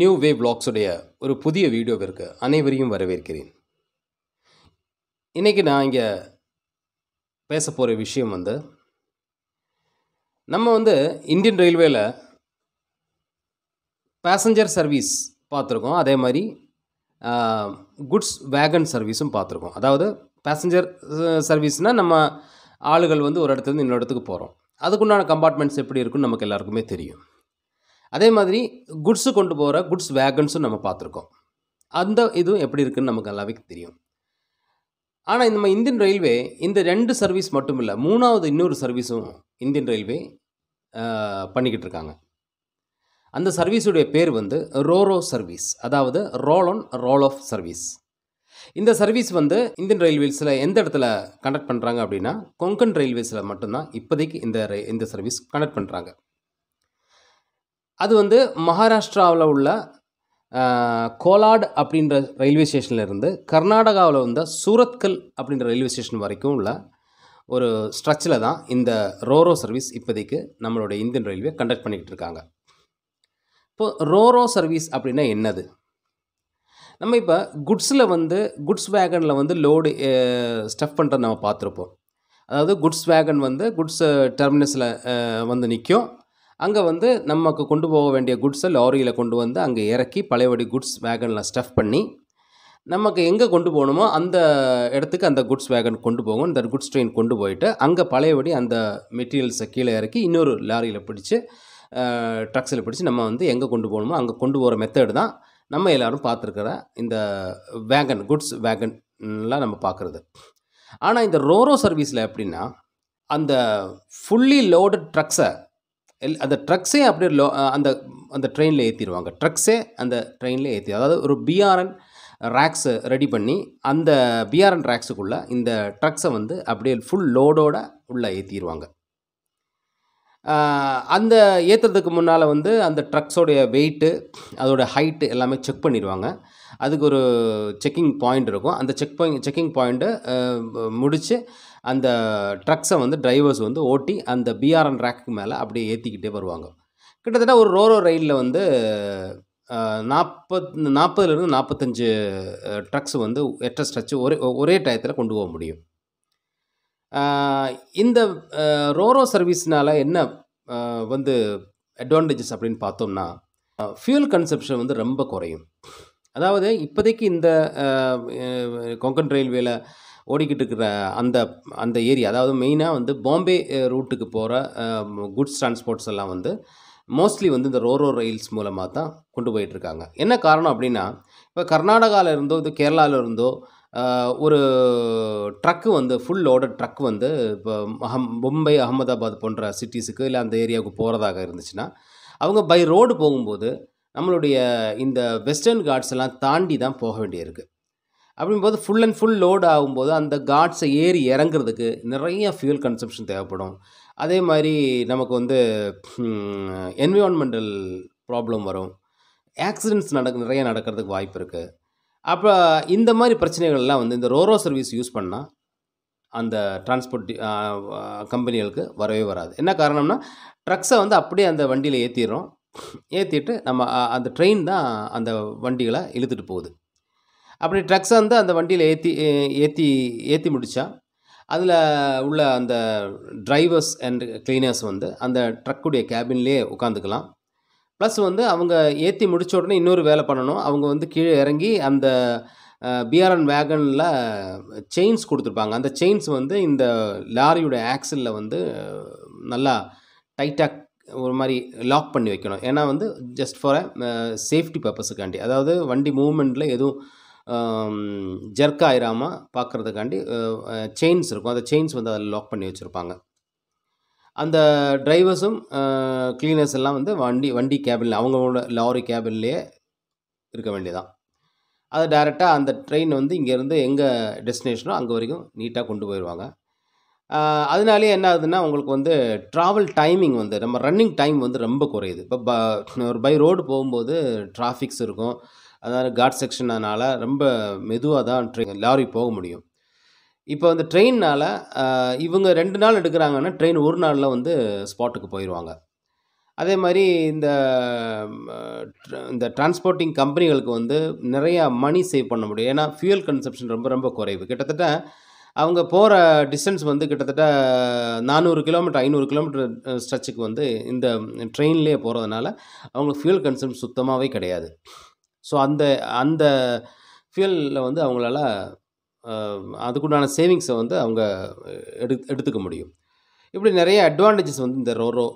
New வே vlogsஉடைய ஒரு புதிய வீடியோவிற்கு அனைவரையும் வரவேற்கிறேன். இன்றைக்கி நான் இங்கே பேச போகிற விஷயம் வந்து நம்ம வந்து இந்தியன் ரயில்வேயில் பேசஞ்சர் சர்வீஸ் பார்த்துருக்கோம். அதே மாதிரி குட்ஸ் வேகன் சர்வீஸும் பார்த்துருக்கோம். அதாவது பேசஞ்சர் சர்வீஸ்னால் நம்ம ஆளுகள் வந்து ஒரு இடத்துலேருந்து இன்னொரு இடத்துக்கு போகிறோம் அதுக்குண்டான கம்பார்ட்மெண்ட்ஸ் எப்படி இருக்குன்னு நமக்கு எல்லாருக்குமே தெரியும். அதே மாதிரி குட்ஸு கொண்டு போகிற குட்ஸ் வேகன்ஸும் நம்ம பார்த்துருக்கோம். அந்த இதுவும் எப்படி இருக்குதுன்னு நமக்கு நல்லாவே தெரியும். ஆனால் நம்ம இந்தியன் ரயில்வே இந்த ரெண்டு சர்வீஸ் மட்டும் இல்லை மூணாவது இன்னொரு சர்வீஸும் இந்தியன் ரயில்வே பண்ணிக்கிட்டு இருக்காங்க. அந்த சர்வீஸுடைய பேர் வந்து ரோரோ சர்வீஸ் அதாவது roll on roll off service இந்த சர்வீஸ் வந்து இந்தியன் ரயில்வேஸில் எந்த இடத்துல கண்டக்ட் பண்ணுறாங்க அப்படின்னா கொங்கன் ரயில்வேஸில் மட்டும்தான் இப்போதைக்கு இந்த ரை- இந்த சர்வீஸ் கண்டக்ட் பண்ணுறாங்க அது வந்து மகாராஷ்டிராவில் உள்ள கோலாட் அப்படின்ற ரயில்வே ஸ்டேஷன்லேருந்து கர்நாடகாவில் வந்த சூரத்கல் அப்படின்ற ரயில்வே ஸ்டேஷன் வரைக்கும் உள்ள ஒரு ஸ்ட்ரெச்சில் தான் இந்த ரோரோ சர்வீஸ் இப்போதைக்கு நம்மளுடைய இந்தியன் ரயில்வே கண்டக்ட் பண்ணிக்கிட்டு இருக்காங்க. இப்போ ரோரோ சர்வீஸ் அப்படின்னா என்னது? நம்ம இப்போ குட்ஸில் வந்து குட்ஸ் வேகனில் வந்து லோடு ஸ்டஃப் பண்ணுறத நம்ம பார்த்துருப்போம். அதாவது குட்ஸ் வேகன் வந்து குட்ஸ் டெர்மினஸில் வந்து நிற்கும் அங்கே வந்து நமக்கு கொண்டு போக வேண்டிய குட்ஸை லாரியில் கொண்டு வந்து அங்கே இறக்கி பழையபடி குட்ஸ் வேகனில் ஸ்டஃப் பண்ணி நமக்கு எங்கே கொண்டு போகணுமோ அந்த இடத்துக்கு அந்த குட்ஸ் வேகன் கொண்டு போகும். இந்த குட்ஸ் ட்ரெயின் கொண்டு போயிட்டு அங்கே பழையபடி அந்த மெட்டீரியல்ஸை கீழே இறக்கி இன்னொரு லாரியில் பிடிச்சி ட்ரக்ஸில் பிடிச்சி நம்ம வந்து எங்கே கொண்டு போகணுமோ அங்கே கொண்டு போகிற மெத்தடு தான் நம்ம எல்லோரும் பார்த்துருக்குற இந்த வேகன் குட்ஸ் வேகன்லாம் நம்ம பார்க்குறது. ஆனால் இந்த ரோரோ சர்வீஸில் எப்படின்னா அந்த ஃபுல்லி லோடட் ட்ரக்ஸை எல் அந்த ட்ரக்ஸே அப்படியே லோ அந்த அந்த ட்ரெயினில் ஏற்றிடுவாங்க ட்ரக்ஸே அந்த ட்ரெயினில் ஏற்றி அதாவது ஒரு பிஆர்என் ரேக்ஸை ரெடி பண்ணி அந்த பிஆர்என் ரேக்ஸுக்குள்ளே இந்த ட்ரக்ஸை வந்து அப்படியே ஃபுல் லோடோட உள்ளே ஏற்றிடுவாங்க அந்த ஏற்றுறதுக்கு முன்னால் வந்து அந்த ட்ரக்ஸோடைய வெயிட்டு அதோடய ஹைட்டு எல்லாமே செக் பண்ணிடுவாங்க அதுக்கு ஒரு செக்கிங் பாயிண்ட் இருக்கும். அந்த செக் பாயிண்ட் செக்கிங் பாயிண்ட்டை முடித்து அந்த ட்ரக்ஸை வந்து டிரைவர்ஸ் வந்து ஓட்டி அந்த பிஆர்என் ரேக்கு மேலே அப்படியே ஏற்றிக்கிட்டே வருவாங்க. கிட்டத்தட்ட ஒரு ரோரோ ரயிலில் வந்து நாற்பத் நாற்பதுலேருந்து நாற்பத்தஞ்சு ட்ரக்ஸ் வந்து எட்ட ஸ்ட்ரெச்சு ஒரே ஒரே டயத்தில் கொண்டு போக முடியும். இந்த ரோரோ சர்வீஸ்னால் என்ன வந்து அட்வான்டேஜஸ் அப்படின்னு பார்த்தோம்னா ஃபியூல் கன்சப்ஷன் வந்து ரொம்ப குறையும். அதாவது இப்போதைக்கு இந்த கொங்கன் ரயில்வேல ஓடிக்கிட்டு இருக்கிற அந்த அந்த ஏரியா அதாவது மெயினாக வந்து பாம்பே ரூட்டுக்கு போகிற குட்ஸ் டிரான்ஸ்போர்ட்ஸ் எல்லாம் வந்து மோஸ்ட்லி வந்து இந்த ரோரோ ரயில்ஸ் மூலமாக தான் கொண்டு போயிட்டுருக்காங்க. என்ன காரணம் அப்படின்னா இப்போ கர்நாடகாவில் இருந்தோ இது கேரளாவில் இருந்தோ ஒரு ட்ரக்கு வந்து ஃபுல் லோடட் ட்ரக் வந்து இப்போ அஹம் மும்பை அகமதாபாத் போன்ற சிட்டிஸுக்கு இல்லை அந்த ஏரியாவுக்கு போகிறதாக இருந்துச்சுன்னா அவங்க பை ரோடு போகும்போது நம்மளுடைய இந்த வெஸ்டர்ன் காட்ஸ் எல்லாம் தாண்டி தான் போக வேண்டியிருக்கு. அப்படிங்கும்போது ஃபுல் அண்ட் ஃபுல் லோட் ஆகும்போது அந்த காட்ஸை ஏறி இறங்குறதுக்கு நிறைய ஃபியூல் கன்சப்ஷன் தேவைப்படும். அதே மாதிரி நமக்கு வந்து என்விரான்மெண்டல் ப்ராப்ளம் வரும். ஆக்சிடென்ட்ஸ் நடக்க நிறைய நடக்கிறதுக்கு வாய்ப்பு இருக்குது அப்போ இந்த மாதிரி பிரச்சனைகள்லாம் வந்து இந்த ரோரோ சர்வீஸ் யூஸ் பண்ணால் அந்த டிரான்ஸ்போர்ட் கம்பெனிகளுக்கு வரவே வராது. என்ன காரணம்னா ட்ரக்ஸை வந்து அப்படியே அந்த வண்டியில் ஏற்றிடுறோம் ஏற்றிட்டு நம்ம அந்த ட்ரெயின் தான் அந்த வண்டிகளை இழுத்துட்டு போகுது. அப்படி ட்ரக்ஸை வந்து அந்த வண்டியில் ஏற்றி ஏற்றி ஏற்றி முடித்தா அதில் உள்ள அந்த டிரைவர்ஸ் அண்ட் கிளீனர்ஸ் வந்து அந்த ட்ரக்குடைய கேபின்லேயே உட்காந்துக்கலாம். ப்ளஸ் வந்து அவங்க ஏற்றி முடிச்ச உடனே இன்னொரு வேலை பண்ணணும். அவங்க வந்து கீழே இறங்கி அந்த பிஆர்என் வேகனில் செயின்ஸ் கொடுத்துருப்பாங்க. அந்த செயின்ஸ் வந்து இந்த லாரியோட ஆக்சிலில் வந்து நல்லா டைட்டாக ஒரு மாதிரி லாக் பண்ணி வைக்கணும். ஏன்னா வந்து ஜஸ்ட் ஃபார் அ சேஃப்டி பர்பஸுக்காண்டி அதாவது வண்டி மூவ்மெண்ட்டில் எதுவும் ஜர்க் ஆயிராமல் பார்க்குறதுக்காண்டி செயின்ஸ் இருக்கும். அந்த செயின்ஸ் வந்து அதில் லாக் பண்ணி வச்சுருப்பாங்க. அந்த டிரைவர்ஸும் கிளீனர்ஸ் எல்லாம் வந்து வண்டி வண்டி கேபினில் அவங்களோட லாரி கேபின்லேயே இருக்க வேண்டியதான் அது டைரெக்டாக அந்த ட்ரெயின் வந்து இங்கேருந்து எங்கே டெஸ்டினேஷனோ அங்கே வரைக்கும் நீட்டாக கொண்டு போயிடுவாங்க அதனாலே அதனாலேயே என்ன ஆகுதுன்னா உங்களுக்கு வந்து ட்ராவல் டைமிங் வந்து நம்ம ரன்னிங் டைம் வந்து ரொம்ப குறையுது. இப்போ ப ஒரு பை ரோடு போகும்போது டிராஃபிக்ஸ் இருக்கும். அதாவது காட் செக்ஷனால ரொம்ப மெதுவாக தான் ட்ரெயின் லாரி போக முடியும். இப்போ அந்த ட்ரெயின்னால் இவங்க ரெண்டு நாள் எடுக்கிறாங்கன்னா ட்ரெயின் ஒரு நாளில் வந்து ஸ்பாட்டுக்கு போயிடுவாங்க அதே மாதிரி இந்த இந்த டிரான்ஸ்போர்ட்டிங் கம்பெனிகளுக்கு வந்து நிறையா மணி சேவ் பண்ண முடியும். ஏன்னா ஃபியூயல் கன்சப்ஷன் ரொம்ப ரொம்ப குறைவு. கிட்டத்தட்ட அவங்க போகிற டிஸ்டன்ஸ் வந்து கிட்டத்தட்ட நானூறு கிலோமீட்டர் ஐநூறு கிலோமீட்டர் ஸ்ட்ரெச்சுக்கு வந்து இந்த ட்ரெயின்லேயே போகிறதுனால அவங்களுக்கு ஃபியூயல் கன்சம்ஷன் சுத்தமாகவே கிடையாது. ஸோ அந்த அந்த ஃபியூலில் வந்து அவங்களால அதுக்குண்டான சேவிங்ஸை வந்து அவங்க எடு எடுத்துக்க முடியும். இப்படி நிறைய அட்வான்டேஜஸ் வந்து இந்த ரோரோ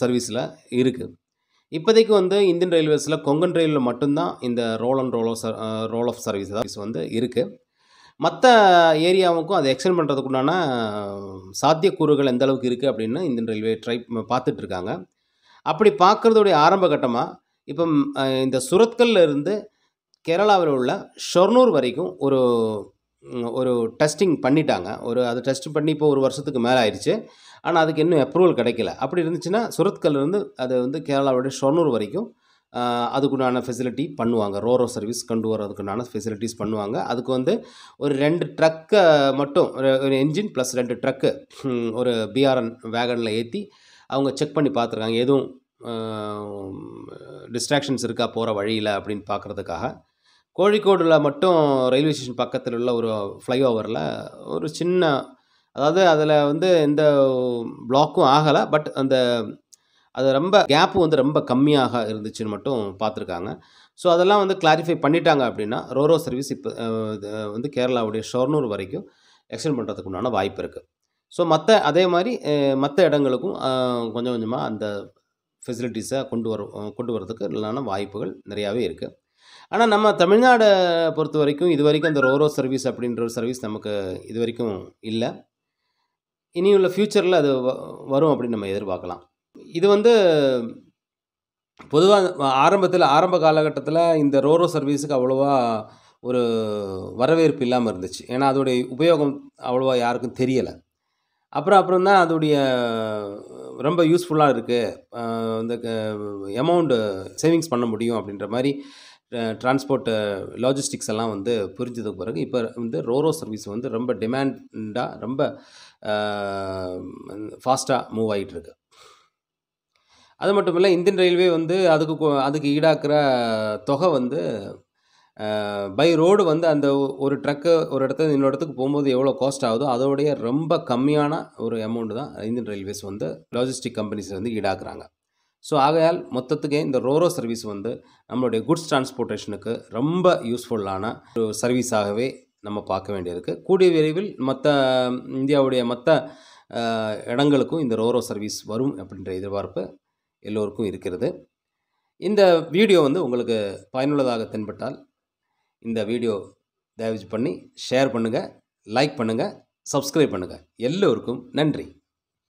சர்வீஸில் இருக்குது இப்போதைக்கு வந்து இந்தியன் ரயில்வேஸில் கொங்கன் ரயிலில் மட்டும்தான் இந்த ரோல் அண்ட் ரோலோ சர் ரோல் ஆஃப் சர்வீஸ் வந்து இருக்குது மற்ற ஏரியாவுக்கும் அதை எக்ஸ்டெண்ட் பண்ணுறதுக்குண்டான சாத்தியக்கூறுகள் எந்த அளவுக்கு இருக்குது அப்படின்னு இந்தியன் ரயில்வே ட்ரை பார்த்துட்ருக்காங்க அப்படி பார்க்குறதுடைய ஆரம்ப கட்டமாக இப்போ இந்த சுரத்கல்ல இருந்து கேரளாவில் உள்ள ஷொர்னூர் வரைக்கும் ஒரு ஒரு டெஸ்டிங் பண்ணிட்டாங்க. ஒரு அது டெஸ்ட் பண்ணி இப்போ ஒரு வருஷத்துக்கு மேலே ஆயிடுச்சு. ஆனால் அதுக்கு இன்னும் அப்ரூவல் கிடைக்கல. அப்படி இருந்துச்சுன்னா சுரத்கல்லேருந்து அது வந்து கேரளாவுடைய ஷொர்னூர் வரைக்கும் அதுக்குண்டான ஃபெசிலிட்டி பண்ணுவாங்க. ரோரோ சர்வீஸ் கொண்டு வரதுக்குண்டான ஃபெசிலிட்டிஸ் பண்ணுவாங்க. அதுக்கு வந்து ஒரு ரெண்டு ட்ரக்கை மட்டும் ஒரு ஒரு என்ஜின் ப்ளஸ் ரெண்டு ட்ரக்கு ஒரு பிஆர்என் வேகனில் ஏற்றி அவங்க செக் பண்ணி பார்த்துருக்காங்க. எதுவும் டிஸ்ட்ராக்ஷன்ஸ் இருக்கா போகிற வழியில் அப்படின்னு பார்க்குறதுக்காக கோழிக்கோடில் மட்டும் ரயில்வே ஸ்டேஷன் பக்கத்தில் உள்ள ஒரு ஃப்ளைஓவரில் ஒரு சின்ன அதாவது அதில் வந்து எந்த பிளாக்கும் ஆகலை பட் அந்த அது ரொம்ப கேப்பு வந்து ரொம்ப கம்மியாக இருந்துச்சுன்னு மட்டும் பார்த்துருக்காங்க. ஸோ அதெல்லாம் வந்து கிளாரிஃபை பண்ணிட்டாங்க அப்படின்னா ரோரோ சர்வீஸ் இப்போ வந்து கேரளாவுடைய ஷொர்னூர் வரைக்கும் எக்ஸ்டெண்ட் பண்ணுறதுக்கு உண்டான வாய்ப்பு இருக்குது ஸோ மற்ற அதே மாதிரி மற்ற இடங்களுக்கும் கொஞ்சம் கொஞ்சமாக அந்த ஃபெசிலிட்டிஸை கொண்டு வர கொண்டு வரதுக்கு இல்லான வாய்ப்புகள் நிறையாவே இருக்குது ஆனால் நம்ம தமிழ்நாடை பொறுத்த வரைக்கும் இது வரைக்கும் அந்த ரோரோ சர்வீஸ் அப்படின்ற ஒரு சர்வீஸ் நமக்கு இது வரைக்கும் இல்லை. இனி உள்ள ஃப்யூச்சரில் அது வரும் அப்படின்னு நம்ம எதிர்பார்க்கலாம். இது வந்து பொதுவாக ஆரம்பத்தில் ஆரம்ப காலகட்டத்தில் இந்த ரோரோ சர்வீஸுக்கு அவ்வளோவா ஒரு வரவேற்பு இல்லாமல் இருந்துச்சு. ஏன்னா அதோடைய உபயோகம் அவ்வளோவா யாருக்கும் தெரியலை. அப்புறம் அப்புறம் தான் அதோடைய ரொம்ப யூஸ்ஃபுல்லாக இருக்குது இந்த அமௌண்ட்டு சேவிங்ஸ் பண்ண முடியும் அப்படின்ற மாதிரி டிரான்ஸ்போர்ட்டு லாஜிஸ்டிக்ஸ் எல்லாம் வந்து புரிஞ்சதுக்கு பிறகு இப்போ வந்து ரோரோ சர்வீஸ் வந்து ரொம்ப டிமாண்டாக ரொம்ப ஃபாஸ்ட்டாக மூவ் ஆகிட்டுருக்கு அது மட்டும் இல்லை இந்தியன் ரயில்வே வந்து அதுக்கு அதுக்கு ஈடாக்குற தொகை வந்து பை ரோடு வந்து அந்த ஒரு ட்ரக்கு ஒரு இடத்துல இன்னொரு இடத்துக்கு போகும்போது எவ்வளோ காஸ்ட் ஆகுதோ அதோடைய ரொம்ப கம்மியான ஒரு அமௌண்ட்டு தான் இந்தியன் ரயில்வேஸ் வந்து லாஜிஸ்டிக் கம்பெனிஸ் வந்து ஈடாக்குறாங்க. ஸோ ஆகையால் மொத்தத்துக்கே இந்த ரோரோ சர்வீஸ் வந்து நம்மளுடைய குட்ஸ் டிரான்ஸ்போர்ட்டேஷனுக்கு ரொம்ப யூஸ்ஃபுல்லான ஒரு சர்வீஸாகவே நம்ம பார்க்க வேண்டியிருக்கு. கூடிய விரைவில் மற்ற இந்தியாவுடைய மற்ற இடங்களுக்கும் இந்த ரோரோ சர்வீஸ் வரும் அப்படின்ற எதிர்பார்ப்பு எல்லோருக்கும் இருக்கிறது. இந்த வீடியோ வந்து உங்களுக்கு பயனுள்ளதாக தென்பட்டால் இந்த வீடியோ தயவு பண்ணி ஷேர் பண்ணுங்கள் லைக் பண்ணுங்கள் சப்ஸ்கிரைப் பண்ணுங்கள் எல்லோருக்கும் நன்றி.